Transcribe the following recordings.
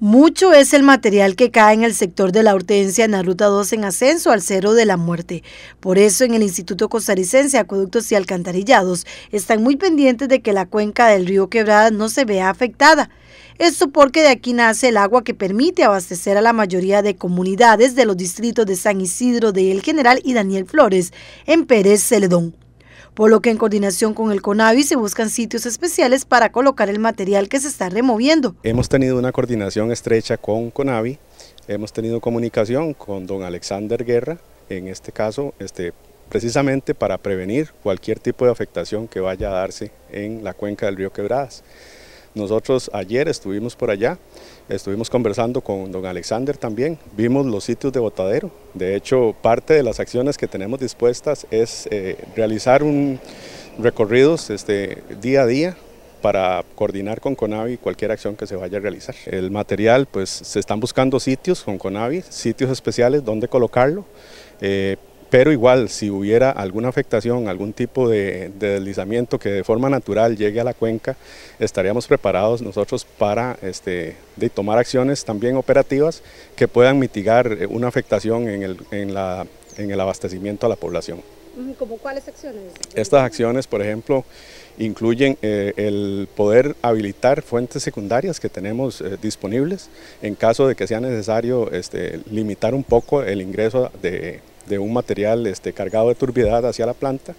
Mucho es el material que cae en el sector de la hortensia en la Ruta 2 en ascenso al Cero de la Muerte. Por eso en el Instituto Costarricense de Acueductos y Alcantarillados están muy pendientes de que la cuenca del río Quebrada no se vea afectada. Esto porque de aquí nace el agua que permite abastecer a la mayoría de comunidades de los distritos de San Isidro de El General y Daniel Flores en Pérez Celedón por lo que en coordinación con el CONAVI se buscan sitios especiales para colocar el material que se está removiendo. Hemos tenido una coordinación estrecha con CONAVI, hemos tenido comunicación con don Alexander Guerra, en este caso este, precisamente para prevenir cualquier tipo de afectación que vaya a darse en la cuenca del río Quebradas. Nosotros ayer estuvimos por allá, estuvimos conversando con don Alexander también, vimos los sitios de botadero. De hecho, parte de las acciones que tenemos dispuestas es eh, realizar un recorridos este, día a día para coordinar con Conavi cualquier acción que se vaya a realizar. El material, pues se están buscando sitios con Conavi, sitios especiales donde colocarlo. Eh, pero igual si hubiera alguna afectación, algún tipo de, deslizamiento que de forma natural llegue a la cuenca, estaríamos preparados nosotros para este, de tomar acciones también operativas que puedan mitigar eh, una afectación en el, en la, en el abastecimiento a la población. ¿Cómo cuáles acciones? Estas acciones, por ejemplo, incluyen eh, el poder habilitar fuentes secundarias que tenemos eh, disponibles en caso de que sea necesario este, limitar un poco el ingreso de, de un material este, cargado de turbiedad hacia la planta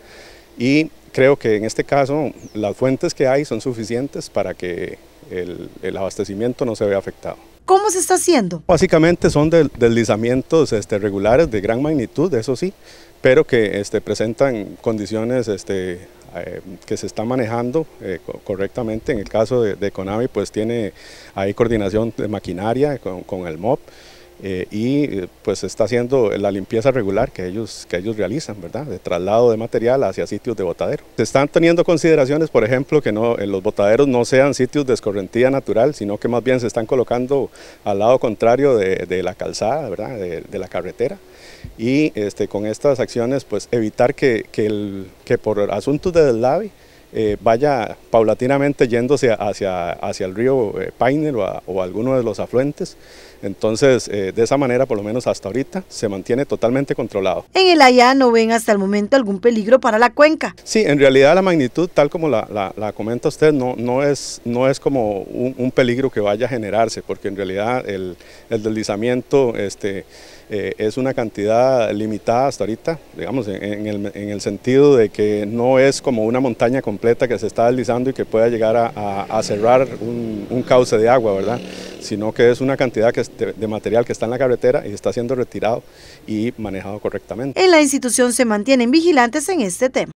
y creo que en este caso las fuentes que hay son suficientes para que el, abastecimiento no se vea afectado. ¿Cómo se está haciendo? Básicamente son deslizamientos este, regulares de gran magnitud, eso sí, pero que este, presentan condiciones este, eh, que se están manejando eh, correctamente. En el caso de, de, Conavi, pues tiene ahí coordinación de maquinaria con, con el MOP. Eh, y eh, pues está haciendo la limpieza regular que ellos, que ellos realizan, ¿verdad? De traslado de material hacia sitios de botadero. Se están teniendo consideraciones, por ejemplo, que no, en los botaderos no sean sitios de escorrentía natural, sino que más bien se están colocando al lado contrario de, de la calzada, ¿verdad? De, de, la carretera. Y este, con estas acciones, pues evitar que, que, el, que por asuntos de deslave eh, vaya paulatinamente yéndose hacia, hacia el río eh, Painer o, alguno de los afluentes. Entonces, eh, de esa manera, por lo menos hasta ahorita, se mantiene totalmente controlado. En el AYA no ven hasta el momento algún peligro para la cuenca. Sí, en realidad la magnitud, tal como la, la, comenta usted, no, no, es, no es como un, peligro que vaya a generarse, porque en realidad el, el deslizamiento este, es una cantidad limitada hasta ahorita, digamos, en, el, en el sentido de que no es como una montaña completa que se está deslizando y que pueda llegar a, cerrar un, cauce de agua, ¿verdad? Sino que es una cantidad que de, material que está en la carretera y está siendo retirado y manejado correctamente. En la institución se mantienen vigilantes en este tema.